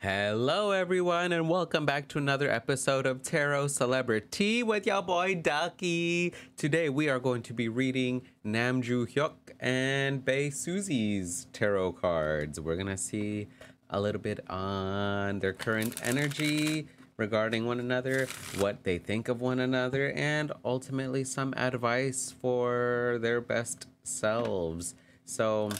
Hello, everyone, and welcome back to another episode of Tarot CelebriTEA with your boy Ducky. Today, we are going to be reading Nam Joo Hyuk and Bae Suzy's tarot cards. We're gonna see a little bit on their current energy regarding one another, what they think of one another, and ultimately some advice for their best selves. So,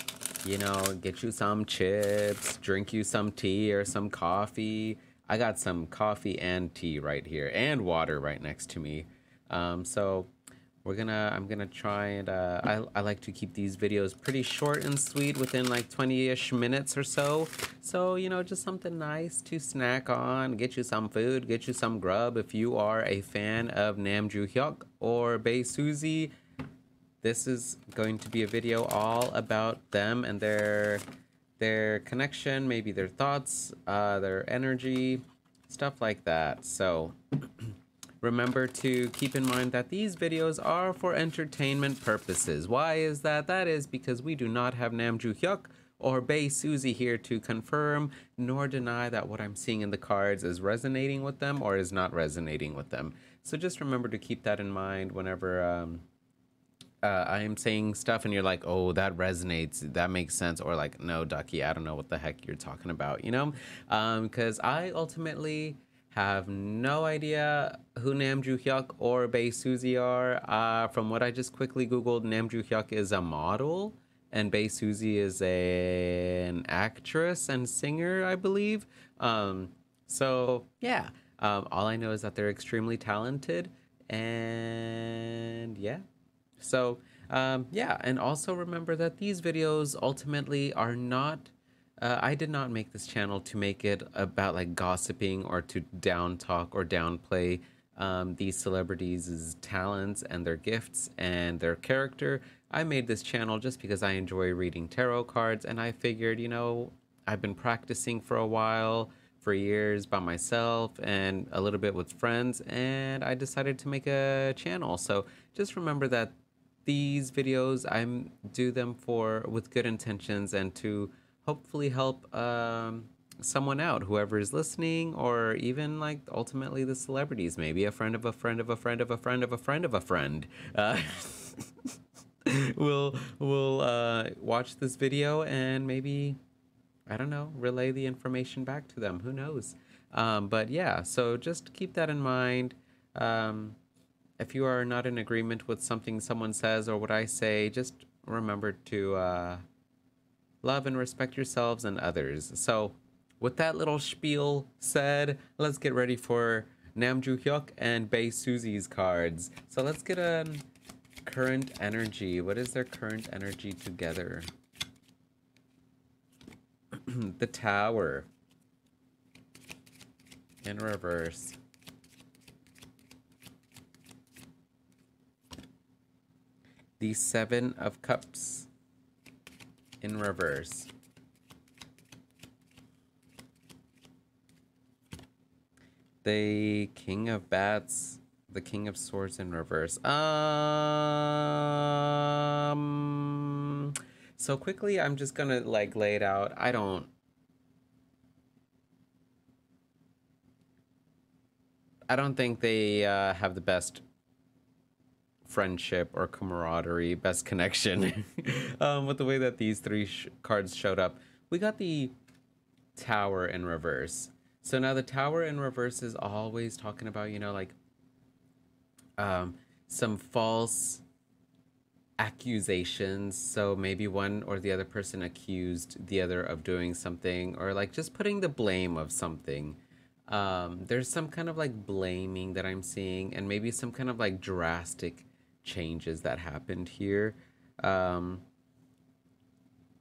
you know, get you some chips, drink you some tea or some coffee. I got some coffee and tea right here and water right next to me. Um, so we're gonna, I'm gonna try and, uh, I, I like to keep these videos pretty short and sweet within like 20-ish minutes or so. So, you know, just something nice to snack on, get you some food, get you some grub. If you are a fan of Nam Joo Hyuk or Bae Suzy, this is going to be a video all about them and their their connection, maybe their thoughts, uh, their energy, stuff like that. So remember to keep in mind that these videos are for entertainment purposes. Why is that? That is because we do not have Nam Joo Hyuk or Bae Suzy here to confirm nor deny that what I'm seeing in the cards is resonating with them or is not resonating with them. So just remember to keep that in mind whenever um, uh, I am saying stuff and you're like, oh, that resonates, that makes sense, or like, no, Ducky, I don't know what the heck you're talking about, you know? Because um, I ultimately have no idea who Nam Joo Hyuk or Bae Suzy are. Uh, from what I just quickly Googled, Nam Joo Hyuk is a model and Bae Suzy is a, an actress and singer, I believe. Um, so, yeah, um, all I know is that they're extremely talented and yeah so um, yeah, and also remember that these videos ultimately are not. Uh, I did not make this channel to make it about like gossiping or to down talk or downplay um, these celebrities' talents and their gifts and their character. I made this channel just because I enjoy reading tarot cards and I figured, you know, I've been practicing for a while, for years by myself and a little bit with friends, and I decided to make a channel. So just remember that these videos I'm do them for with good intentions and to hopefully help um, someone out, whoever is listening, or even like ultimately the celebrities, maybe a friend of a friend of a friend of a friend of a friend of a friend. Uh, will will uh, watch this video and maybe I don't know relay the information back to them. Who knows? Um, but yeah, so just keep that in mind. Um, if you are not in agreement with something someone says or what I say, just remember to uh, love and respect yourselves and others. So, with that little spiel said, let's get ready for Nam Joo Hyuk and Bae Suzy's cards. So let's get a current energy. What is their current energy together? the Tower. In reverse. The Seven of Cups in reverse. The King of Bats, the King of Swords in reverse. Um, so quickly, I'm just gonna like lay it out. I don't. I don't think they uh, have the best friendship or camaraderie, best connection um, with the way that these three sh cards showed up. We got the tower in reverse. So now the tower in reverse is always talking about, you know, like um, some false accusations. So maybe one or the other person accused the other of doing something or like just putting the blame of something. Um, there's some kind of like blaming that I'm seeing and maybe some kind of like drastic changes that happened here. Um,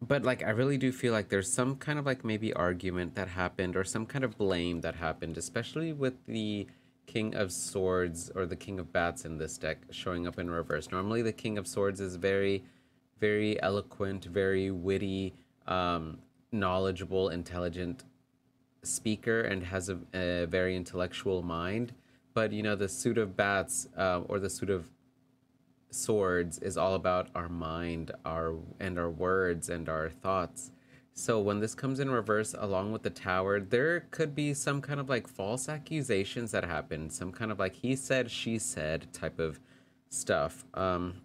but like I really do feel like there's some kind of like maybe argument that happened or some kind of blame that happened, especially with the King of Swords or the King of Bats in this deck showing up in reverse. Normally the King of Swords is very, very eloquent, very witty, um, knowledgeable, intelligent speaker and has a, a, very intellectual mind. But you know the suit of bats uh, or the suit of swords is all about our mind, our and our words and our thoughts. So when this comes in reverse along with the tower, there could be some kind of like false accusations that happen, some kind of like he said, she said type of stuff. Um,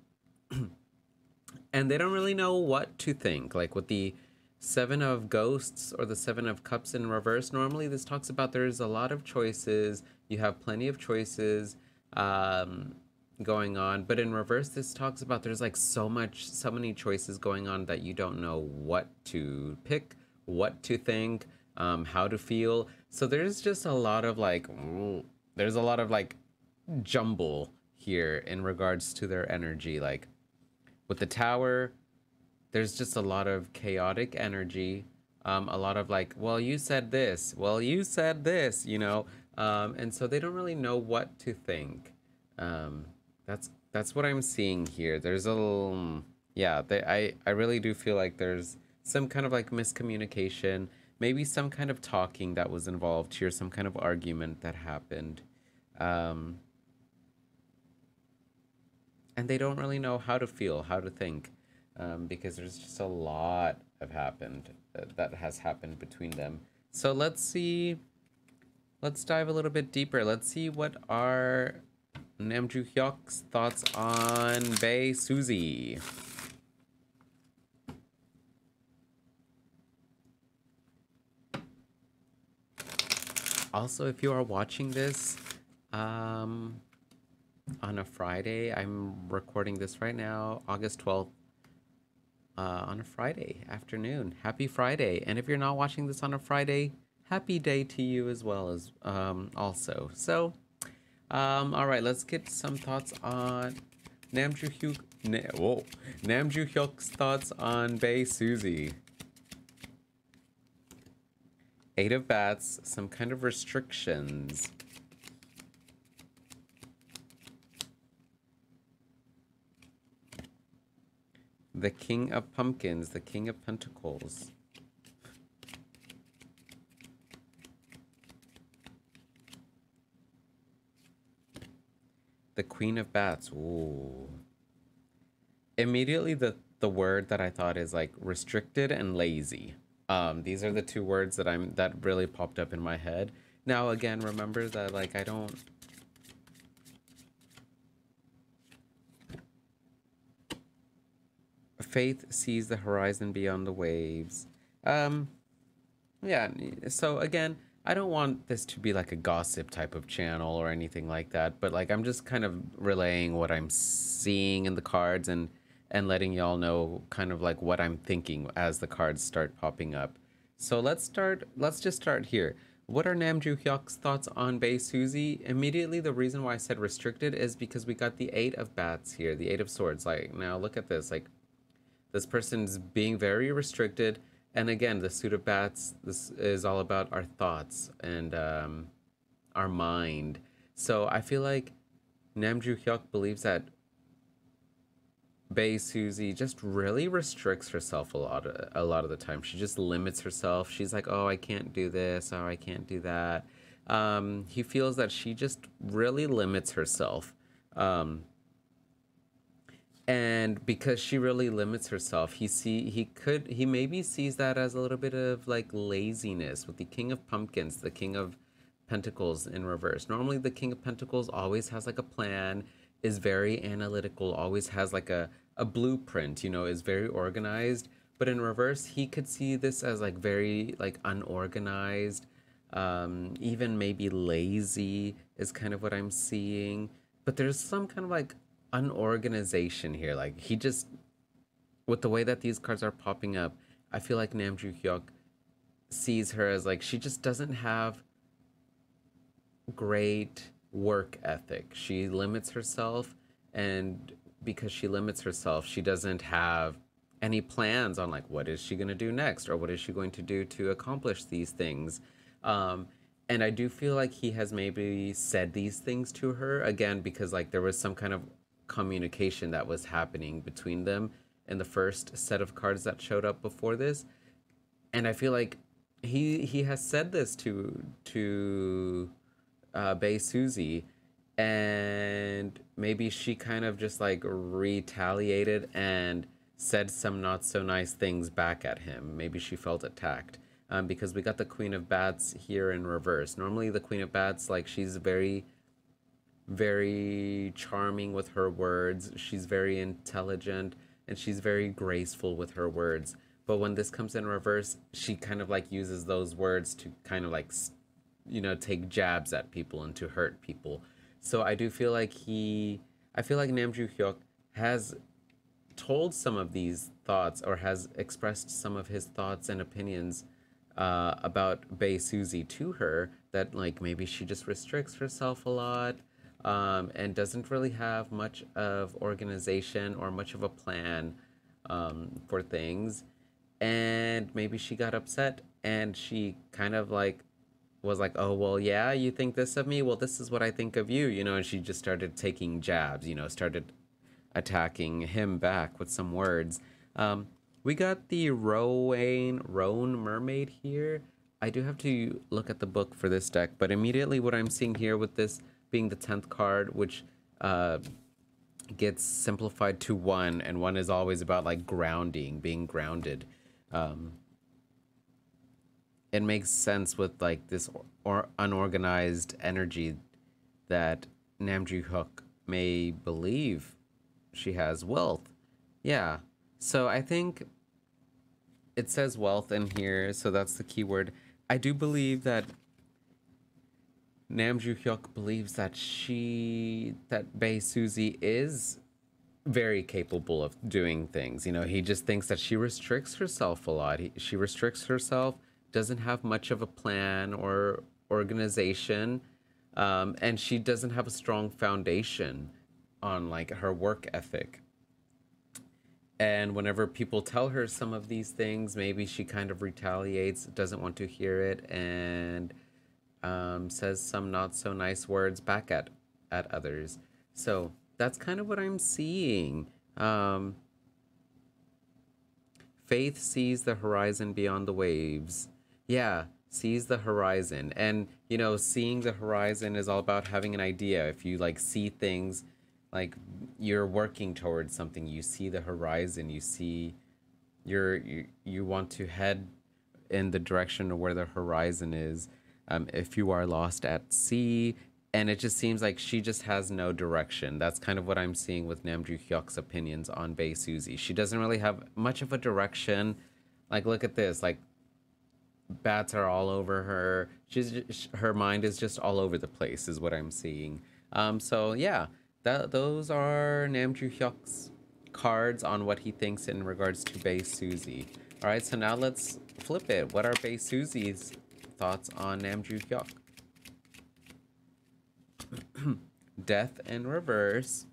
and they don't really know what to think. Like with the Seven of Ghosts or the Seven of Cups in reverse, normally this talks about there's a lot of choices. You have plenty of choices um, going on. But in reverse, this talks about there's like so much, so many choices going on that you don't know what to pick, what to think, um, how to feel. So there's just a lot of like, there's a lot of like jumble here in regards to their energy. Like with the tower, there's just a lot of chaotic energy. Um, a lot of like, well, you said this. Well, you said this, you know. Um, and so they don't really know what to think. Um, that's that's what I'm seeing here. There's a little, yeah. They, I I really do feel like there's some kind of like miscommunication, maybe some kind of talking that was involved here, some kind of argument that happened. Um, and they don't really know how to feel, how to think, um, because there's just a lot of happened uh, that has happened between them. So let's see. Let's dive a little bit deeper. Let's see what are Nam Joo Hyuk's thoughts on Bae Suzy. Also, if you are watching this um, on a Friday, I'm recording this right now, August 12th, uh, on a Friday afternoon. Happy Friday. And if you're not watching this on a Friday, happy day to you as well as um, also. So, um, all right, let's get some thoughts on Nam Joo Hyuk. Na whoa, Nam Joo Hyuk's thoughts on Bae Suzy. Eight of Bats, some kind of restrictions. The King of Pumpkins, the King of Pentacles. The Queen of Bats. Ooh. Immediately the the word that I thought is like restricted and lazy. Um, these are the two words that I'm that really popped up in my head. Now again, remember that like I don't Faith sees the horizon beyond the waves. Um yeah, so again, I don't want this to be like a gossip type of channel or anything like that, but like I'm just kind of relaying what I'm seeing in the cards and and letting y'all know kind of like what I'm thinking as the cards start popping up. So let's start let's just start here. What are Nam Joo Hyuk's thoughts on Bae Suzy? Immediately the reason why I said restricted is because we got the 8 of bats here, the 8 of swords. Like now look at this. Like this person's being very restricted and again, the suit of bats. This is all about our thoughts and um, our mind. So I feel like Nam Joo Hyuk believes that Bae Suzy just really restricts herself a lot of, a lot of the time. She just limits herself. She's like, "Oh, I can't do this. Oh, I can't do that." Um, he feels that she just really limits herself. Um, and because she really limits herself he see he could he maybe sees that as a little bit of like laziness with the king of pumpkins the king of pentacles in reverse. Normally the king of pentacles always has like a plan is very analytical always has like a, a blueprint you know is very organized. But in reverse he could see this as like very like unorganized um even maybe lazy is kind of what i'm seeing. But there's some kind of like unorganization here. Like he just, with the way that these cards are popping up, I feel like Nam Joo Hyuk sees her as like she just doesn't have great work ethic. She limits herself, and because she limits herself, she doesn't have any plans on like what is she going to do next or what is she going to do to accomplish these things. Um, and I do feel like he has maybe said these things to her again because like there was some kind of communication that was happening between them in the first set of cards that showed up before this. And I feel like he he has said this to to uh, Bae Suzy, and maybe she kind of just like retaliated and said some not so nice things back at him. Maybe she felt attacked. Um, because we got the Queen of Bats here in reverse. Normally, the Queen of Bats, like, she's very, very charming with her words. She's very intelligent and she's very graceful with her words. But when this comes in reverse, she kind of like uses those words to kind of like, you know, take jabs at people and to hurt people. So I do feel like he, I feel like Nam Joo Hyuk has told some of these thoughts or has expressed some of his thoughts and opinions uh, about Bae Suzy to her that like maybe she just restricts herself a lot um, and doesn't really have much of organization or much of a plan um, for things. And maybe she got upset and she kind of like was like oh well yeah you think this of me? Well this is what i think of you you know and she just started taking jabs you know started attacking him back with some words. Um, we got the Rowan Roan mermaid here. I do have to look at the book for this deck but immediately what i'm seeing here with this being the 10th card which uh, gets simplified to one and one is always about like grounding being grounded um, it makes sense with like this or unorganized energy that Nam Joo Hyuk may believe she has wealth. Yeah. So I think it says wealth in here, so that's the keyword. I do believe that Nam Joo Hyuk believes that she that Bae Suzy is very capable of doing things. You know, he just thinks that she restricts herself a lot. He, she restricts herself, doesn't have much of a plan or organization, um, and she doesn't have a strong foundation on like her work ethic. And whenever people tell her some of these things, maybe she kind of retaliates, doesn't want to hear it, and um, says some not so nice words back at at others. So that's kind of what I'm seeing. Um, faith sees the horizon beyond the waves. Yeah, sees the horizon. And, you know, seeing the horizon is all about having an idea. If you like see things, like you're working towards something, you see the horizon, you see you're you, you want to head in the direction of where the horizon is. Um, if you are lost at sea, and it just seems like she just has no direction. That's kind of what I'm seeing with Nam Joo Hyuk's opinions on Bae Suzy. She doesn't really have much of a direction. Like, look at this. Like, bats are all over her. She's just, her mind is just all over the place, is what I'm seeing. Um, so yeah, that those are Nam Joo Hyuk's cards on what he thinks in regards to Bae Suzy. All right, so now let's flip it. What are Bae Suzy's thoughts on Nam Joo Hyuk? Death in reverse.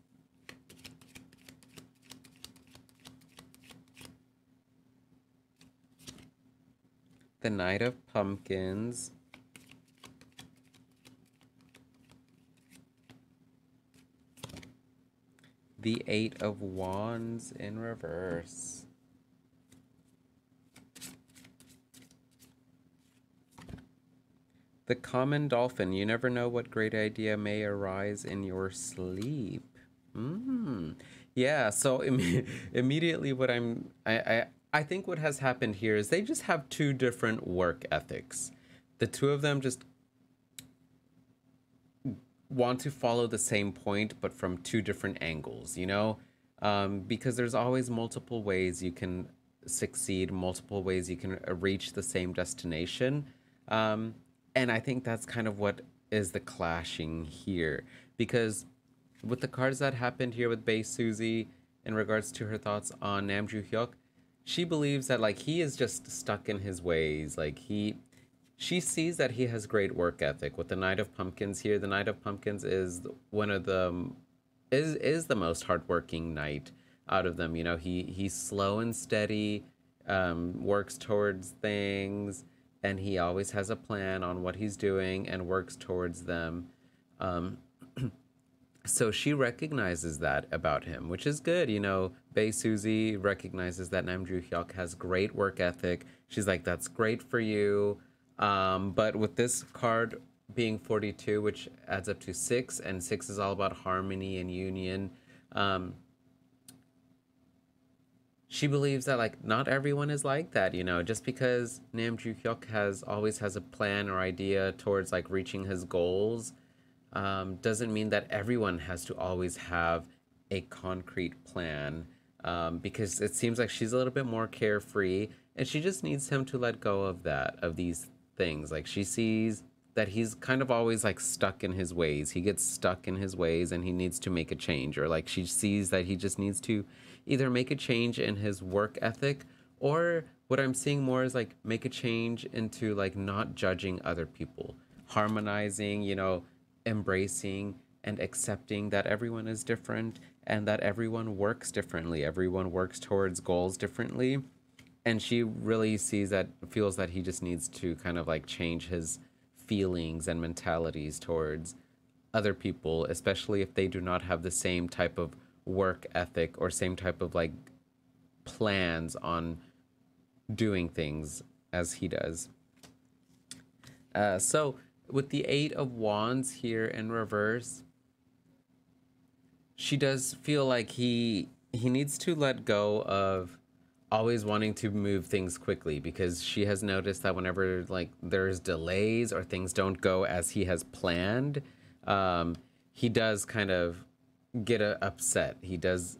The Knight of Pumpkins. The Eight of Wands in reverse. The common dolphin. You never know what great idea may arise in your sleep. Mm. Yeah. So Im- immediately, what I'm, I, I, I think what has happened here is they just have two different work ethics. The two of them just want to follow the same point, but from two different angles. You know, um, because there's always multiple ways you can succeed, multiple ways you can reach the same destination. Um, and I think that's kind of what is the clashing here because with the cards that happened here with Bae Suzy in regards to her thoughts on Nam Joo Hyuk, she believes that like he is just stuck in his ways. Like he she sees that he has great work ethic. With the Knight of Pumpkins here, the Knight of Pumpkins is one of the is is the most hardworking knight out of them. You know, he he's slow and steady, um, works towards things and he always has a plan on what he's doing and works towards them. Um, so she recognizes that about him, which is good. You know, Bae Suzy recognizes that Nam Joo Hyuk has great work ethic. She's like, that's great for you. Um, but with this card being 42, which adds up to six, and six is all about harmony and union. Um, she believes that like not everyone is like that, you know, just because Nam Hyuk has always has a plan or idea towards like reaching his goals, um, doesn't mean that everyone has to always have a concrete plan. Um, because it seems like she's a little bit more carefree and she just needs him to let go of that, of these things. Like she sees that he's kind of always like stuck in his ways. He gets stuck in his ways and he needs to make a change or like she sees that he just needs to either make a change in his work ethic or what I'm seeing more is like make a change into like not judging other people, harmonizing, you know, embracing and accepting that everyone is different and that everyone works differently. Everyone works towards goals differently. And she really sees that, feels that he just needs to kind of like change his feelings and mentalities towards other people, especially if they do not have the same type of work ethic or same type of like plans on doing things as he does. Uh, so with the eight of wands here in reverse, she does feel like he he needs to let go of always wanting to move things quickly because she has noticed that whenever like there's delays or things don't go as he has planned, um, he does kind of get a, upset. He does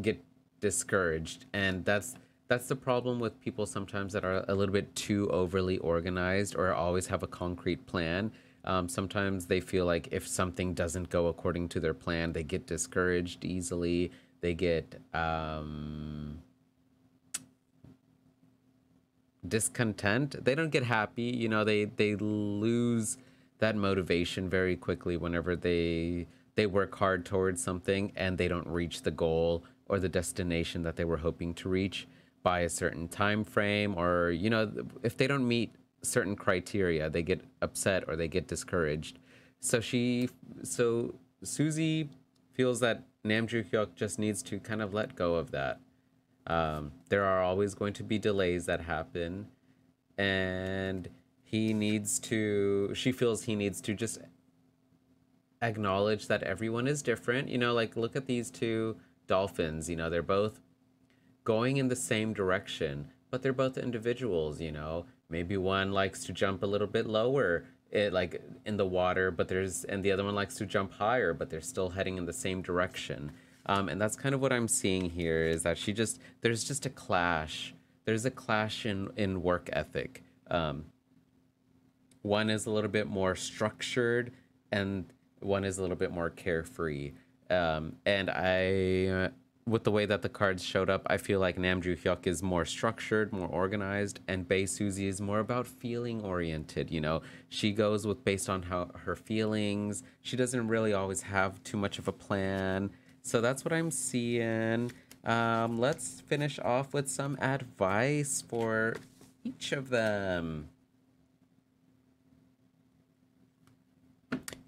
get discouraged, and that's that's the problem with people sometimes that are a little bit too overly organized or always have a concrete plan. Um, sometimes they feel like if something doesn't go according to their plan, they get discouraged easily. They get um, discontent. They don't get happy. You know, they they lose that motivation very quickly whenever they they work hard towards something and they don't reach the goal or the destination that they were hoping to reach by a certain time frame or you know if they don't meet certain criteria they get upset or they get discouraged. So she so Suzy feels that Nam Joo just needs to kind of let go of that. Um, there are always going to be delays that happen and he needs to she feels he needs to just acknowledge that everyone is different. You know, like look at these two dolphins, you know, they're both going in the same direction, but they're both individuals, you know. Maybe one likes to jump a little bit lower, it like in the water, but there's and the other one likes to jump higher, but they're still heading in the same direction. Um, and that's kind of what I'm seeing here is that she just there's just a clash. There's a clash in in work ethic. Um, one is a little bit more structured and one is a little bit more carefree. Um, and I, with the way that the cards showed up, I feel like Nam Joo Hyuk is more structured, more organized, and Bae Suzy is more about feeling oriented. You know, she goes with based on how her feelings. She doesn't really always have too much of a plan. So that's what I'm seeing. Um, let's finish off with some advice for each of them.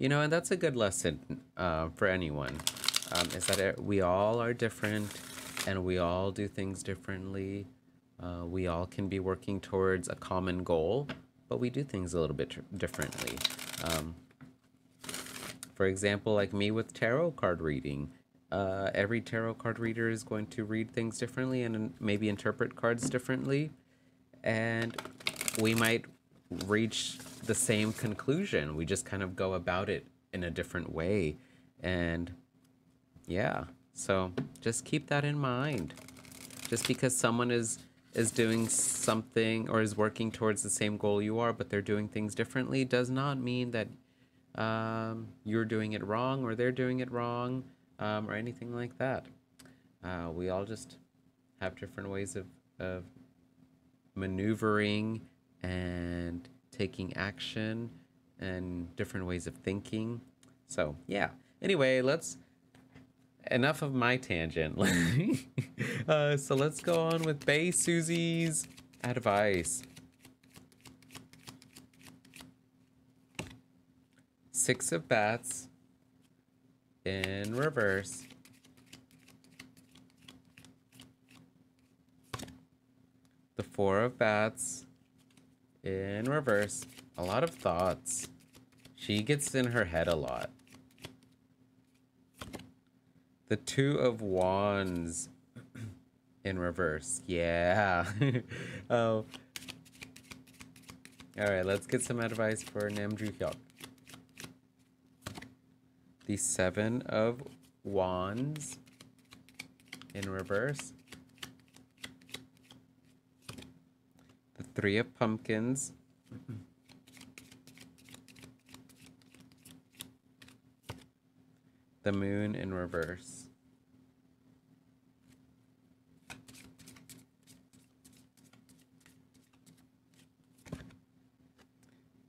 You know, and that's a good lesson uh, for anyone. Um, is that we all are different, and we all do things differently. Uh, we all can be working towards a common goal, but we do things a little bit differently. Um, for example, like me with tarot card reading, uh, every tarot card reader is going to read things differently and maybe interpret cards differently. And we might reach the same conclusion. We just kind of go about it in a different way. And yeah, so just keep that in mind. Just because someone is is doing something or is working towards the same goal you are, but they're doing things differently, does not mean that um, you're doing it wrong or they're doing it wrong um, or anything like that. Uh, we all just have different ways of, of maneuvering and taking action and different ways of thinking. So, yeah. Anyway, let's. Enough of my tangent. uh, so let's go on with Bae Suzy's advice. Six of bats in reverse. The four of bats in reverse. A lot of thoughts. She gets in her head a lot. The Two of Wands. in reverse. Yeah. oh. All right, let's get some advice for Nam Joo Hyuk. The Seven of Wands in reverse. Three of Pumpkins. The Moon in reverse.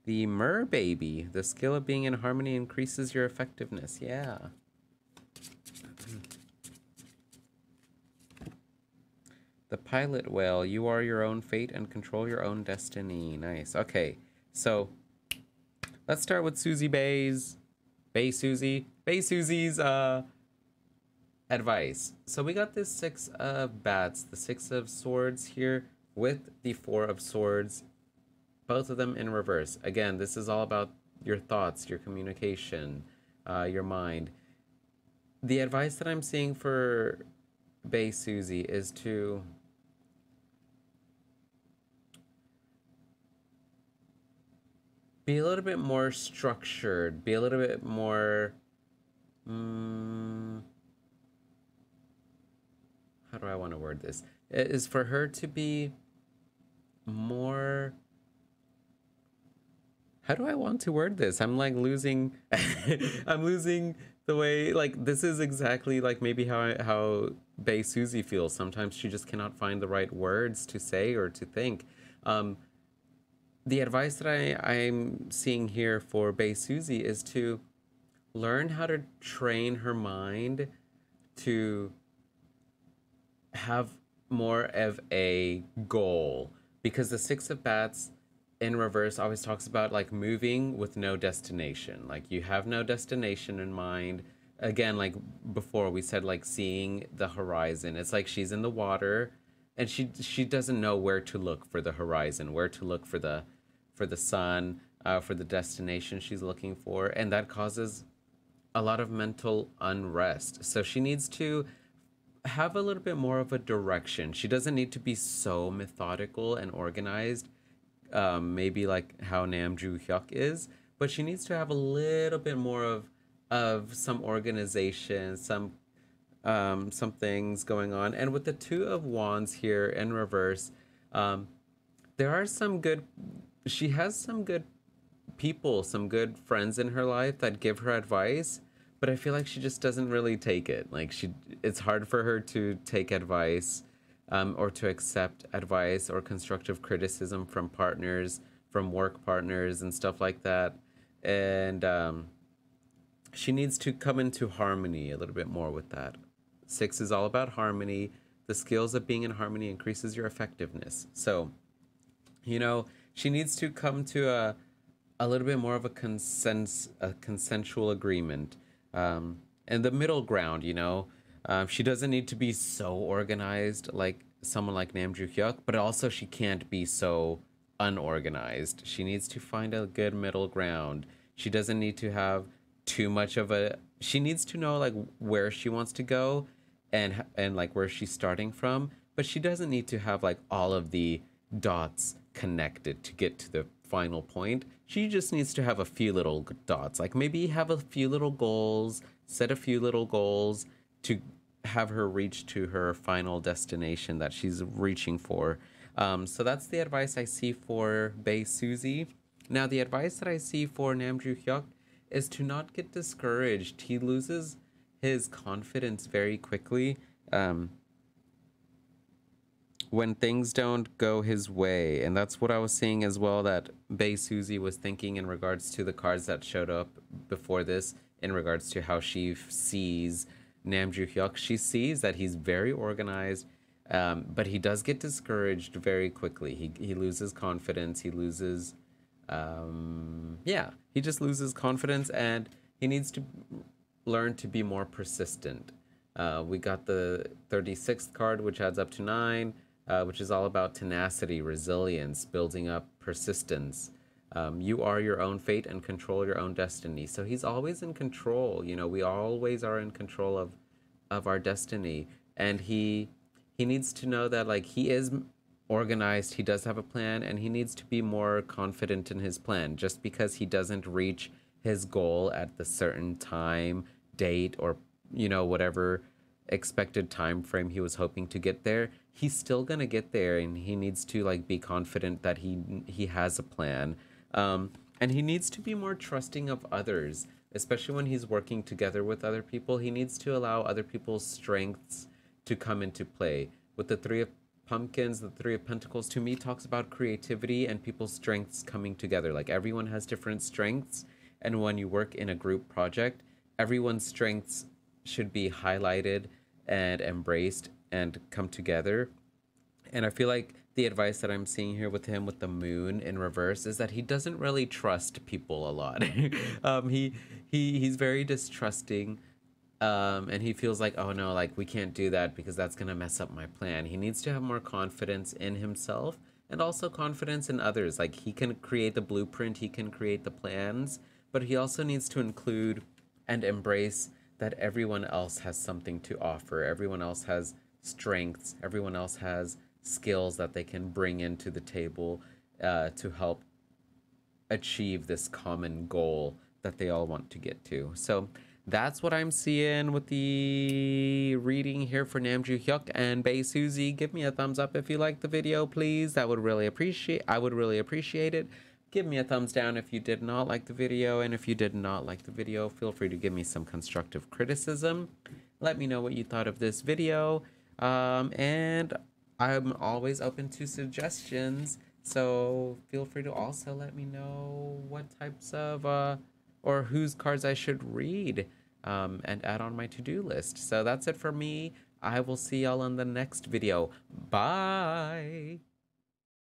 The Mer Baby. The skill of being in harmony increases your effectiveness. Yeah. Pilot Whale. You are your own fate and control your own destiny. Nice. Okay. So, let's start with Suzy Bae's. Bae Suzy. Bae Suzy's uh, advice. So, we got this Six of Bats, the Six of Swords here with the Four of Swords both of them in reverse. Again, this is all about your thoughts, your communication, uh, your mind. The advice that I'm seeing for Bae Suzy is to be a little bit more structured, be a little bit more. Um, how do I want to word this? It is for her to be more how do I want to word this? I'm like losing I'm losing the way like this is exactly like maybe how how Bae Suzy feels. Sometimes she just cannot find the right words to say or to think. Um, the advice that I, I'm seeing here for Bae Suzy is to learn how to train her mind to have more of a goal because the six of bats in reverse always talks about like moving with no destination. Like you have no destination in mind. Again, like before we said like seeing the horizon. It's like she's in the water and she she doesn't know where to look for the horizon, where to look for the for the sun, uh, for the destination she's looking for, and that causes a lot of mental unrest. So she needs to have a little bit more of a direction. She doesn't need to be so methodical and organized um, maybe like how Nam Joo Hyuk is, but she needs to have a little bit more of of some organization, some um, some things going on. And with the two of wands here in reverse, um, there are some good. She has some good people, some good friends in her life that give her advice, but I feel like she just doesn't really take it. Like she, it's hard for her to take advice um, or to accept advice or constructive criticism from partners, from work partners, and stuff like that. And um, she needs to come into harmony a little bit more with that. Six is all about harmony. The skills of being in harmony increases your effectiveness. So, you know, she needs to come to a a little bit more of a consens a consensual agreement um, and the middle ground. You know, um, she doesn't need to be so organized like someone like Nam Joo Hyuk, but also she can't be so unorganized. She needs to find a good middle ground. She doesn't need to have too much of a. She needs to know like where she wants to go, and and like where she's starting from. But she doesn't need to have like all of the dots connected to get to the final point. She just needs to have a few little dots. Like maybe have a few little goals, set a few little goals to have her reach to her final destination that she's reaching for. Um, so that's the advice I see for Bae Suzy. Now, the advice that I see for Nam Joo Hyuk is to not get discouraged. He loses his confidence very quickly um, when things don't go his way. And that's what I was seeing as well that Bae Suzy was thinking in regards to the cards that showed up before this, in regards to how she sees Nam Joo Hyuk, she sees that he's very organized, um, but he does get discouraged very quickly. He, he loses confidence. He loses, um, yeah, he just loses confidence and he needs to learn to be more persistent. Uh, we got the 36th card, which adds up to nine, uh, which is all about tenacity, resilience, building up persistence. Um, you are your own fate and control your own destiny. So he's always in control. You know, we always are in control of of our destiny, and he he needs to know that like he is organized, he does have a plan, and he needs to be more confident in his plan. Just because he doesn't reach his goal at the certain time, date, or you know whatever expected time frame he was hoping to get there, he's still gonna get there, and he needs to like be confident that he he has a plan. Um, and he needs to be more trusting of others, especially when he's working together with other people. He needs to allow other people's strengths to come into play. With the three of pumpkins, the three of pentacles, to me talks about creativity and people's strengths coming together. Like everyone has different strengths, and when you work in a group project, everyone's strengths should be highlighted and embraced and come together. And I feel like the advice that I'm seeing here with him with the moon in reverse is that he doesn't really trust people a lot. um, he he he's very distrusting um, and he feels like, oh no, like we can't do that because that's gonna mess up my plan. He needs to have more confidence in himself and also confidence in others. Like he can create the blueprint, he can create the plans, but he also needs to include and embrace that everyone else has something to offer. Everyone else has strengths. Everyone else has skills that they can bring into the table uh, to help achieve this common goal that they all want to get to. So that's what I'm seeing with the reading here for Nam Joo Hyuk and Bae Suzy. Give me a thumbs up if you like the video, please. That would really appreciate I would really appreciate it. Give me a thumbs down if you did not like the video, and if you did not like the video, feel free to give me some constructive criticism. Let me know what you thought of this video. Um, and I'm always open to suggestions. So feel free to also let me know what types of uh, or whose cards I should read um, and add on my to-do list. So that's it for me. I will see y'all in the next video. Bye.